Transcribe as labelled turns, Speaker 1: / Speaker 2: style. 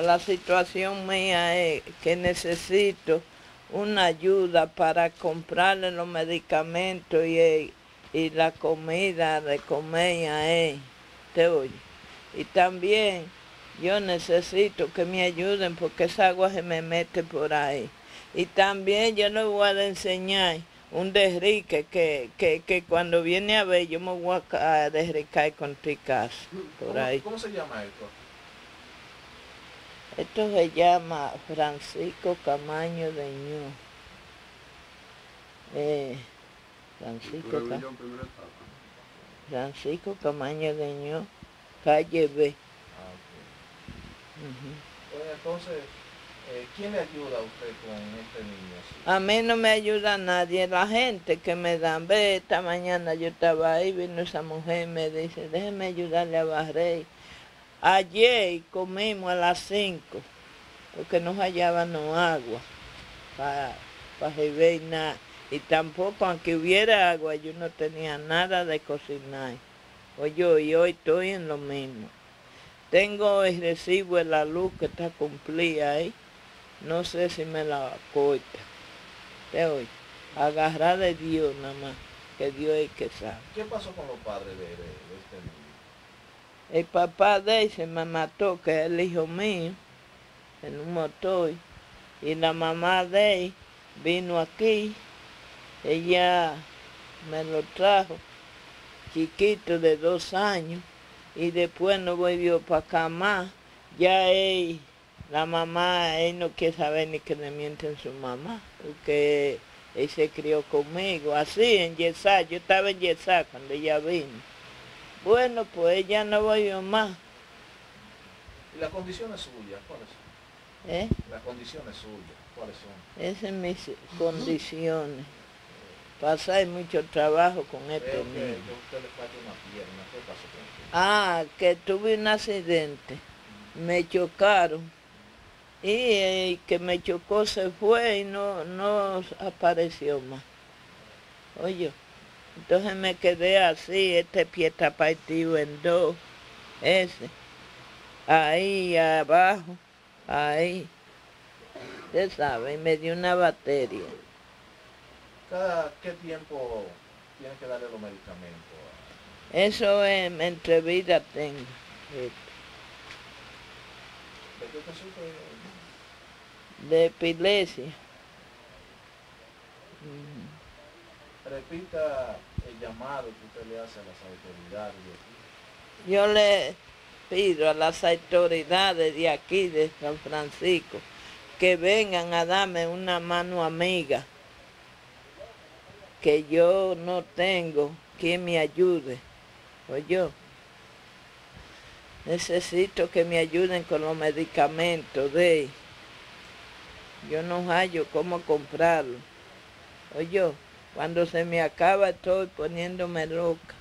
Speaker 1: la situación mía es que necesito una ayuda para comprarle los medicamentos y, y la comida de comer a él. ¿Te oye? Y también yo necesito que me ayuden porque esa agua se me mete por ahí. Y también yo le voy a enseñar un derrique que, que, que cuando viene a ver yo me voy a derricar con tricas por
Speaker 2: ¿Cómo,
Speaker 1: ahí.
Speaker 2: ¿Cómo se llama esto?
Speaker 1: Esto se llama Francisco Camaño de Ñu. Eh, Francisco, Ca-
Speaker 3: Revillón, primera etapa.
Speaker 1: Francisco Camaño de Ñu, calle B.
Speaker 2: Ah. Bueno, entonces, eh, ¿quién le ayuda a usted con este niño? así?
Speaker 1: A mí no me ayuda nadie, la gente que me dan. Ve, esta mañana yo estaba ahí, vino esa mujer y me dice, déjeme ayudarle a barrer. Ayer comimos a las 5, porque no hallábamos agua para beber nada. Y tampoco, aunque hubiera agua, yo no tenía nada de cocinar. Oye, y hoy estoy en lo mismo. Tengo el recibo de la luz que está cumplida ahí. No sé si me la corta. Te oye, agarrar de Dios nada más, que Dios es que sabe.
Speaker 2: ¿Qué pasó con los padres de este niño?
Speaker 1: El papá de él se me mató, que es el hijo mío, en un motor. Y la mamá de él vino aquí, ella me lo trajo, chiquito de dos años, y después no volvió para acá más. Ya él, la mamá, él no quiere saber ni que le mienten su mamá, porque él se crió conmigo, así en Yesá, yo estaba en Yesá cuando ella vino. Bueno, pues ella no volvió más,
Speaker 2: ¿Y las condiciones suyas? ¿Cuáles son?
Speaker 1: ¿eh?
Speaker 2: Las condiciones suyas, ¿cuáles son?
Speaker 1: Esas son mis condiciones. Pasar mucho trabajo con
Speaker 2: que, usted le falta una pierna. ¿Qué pasó con usted?
Speaker 1: Ah, que tuve un accidente. Me chocaron. Y el que me chocó se fue y no, no apareció más. Oye, entonces me quedé así, este pie está partido en dos, ese, ahí abajo, ahí. Usted sabe, me dio una batería.
Speaker 2: ¿Cada qué tiempo tiene que darle los medicamentos?
Speaker 1: Eso es, entre vida tengo.
Speaker 2: ¿De qué sufre?
Speaker 1: De epilepsia.
Speaker 2: Repita el llamado que usted le hace a las autoridades.
Speaker 1: Yo le pido a las autoridades de aquí, de San Francisco, que vengan a darme una mano amiga, que yo no tengo quien me ayude. Oye, necesito que me ayuden con los medicamentos de. Yo no hallo cómo comprarlo. Oye, cuando se me acaba estoy poniéndome loca.